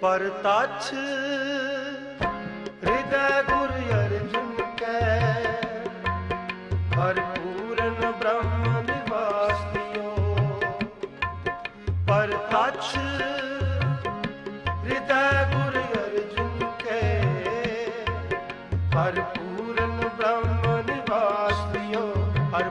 ਪਰ ਤਛ ਹਿਰਦੈ ਗੁਰ ਅਰਜਨ ਕੈ। ਹਰ ਪੂਰਨ ਬ੍ਰਹਮ ਨਿਵਾਸਿਓ। ਪਰ ਤਛ ਹਿਰਦੈ ਗੁਰ ਅਰਜਨ ਕੈ। ਹਰ ਪੂਰਨ ਬ੍ਰਹਮ ਨਿਵਾਸਿਓ। ਹਰ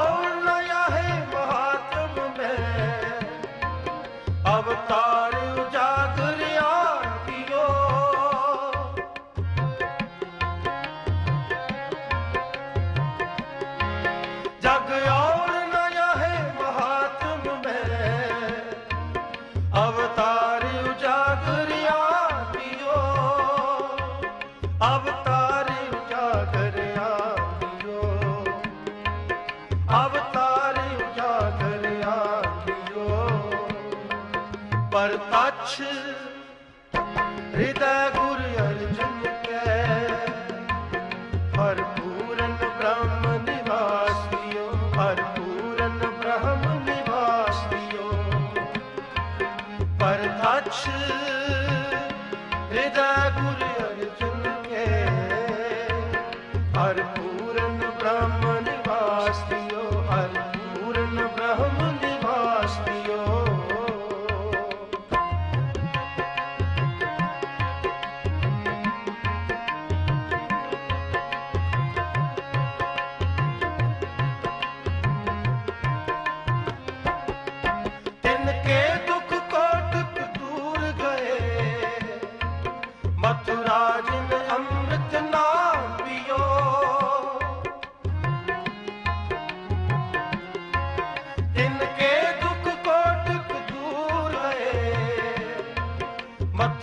ਅਵਤਾਰੀ ਉਜਾਗਰ ਆਖਿਓ। ਅਵਤਾਰੀ ਉਜਾਗਰ ਆਖਿਓ। ਪਰਤਛ ਗੁਰ ਅਰਜਨ ਕੈ ਭਰਪੂਰਨ ਬ੍ਰਹਮ ਨਿਵਾਸਿਓ ਭਰਪੂਰਨ ਬ੍ਰਹਮ ਨਿਵਾਸਿਓ। ਪਰਤਛ ਹਿਰਦੈ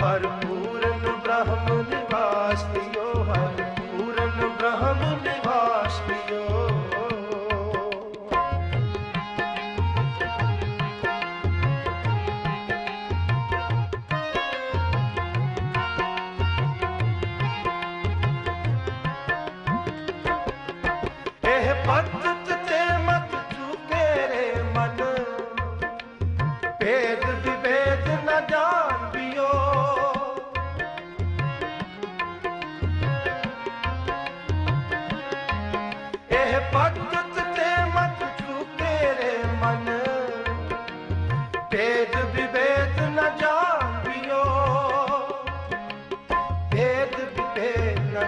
para.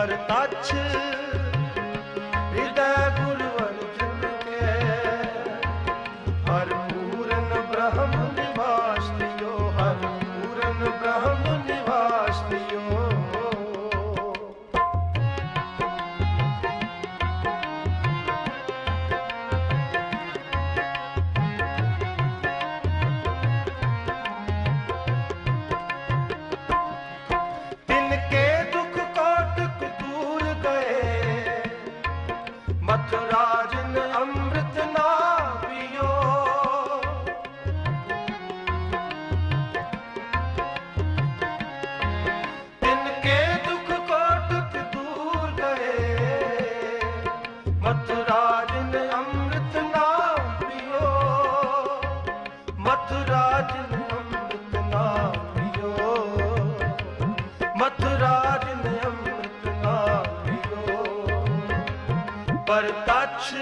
ਹਰ ਤਛ ਮਥੁਰਾ ਜਿਨ ਅੰਮ੍ਰਿਤ ਨਾਮ ਪਿਓ ਮਥੁਰਾ ਜਿਨ ਅੰਮ੍ਰਿਤ ਨਾਮ ਪਿਓ ਮਥੁਰਾ ਜਿਨ ਅੰਮ੍ਰਿਤ ਨਾਮ ਪਿਓ ਪਰ ਤਛ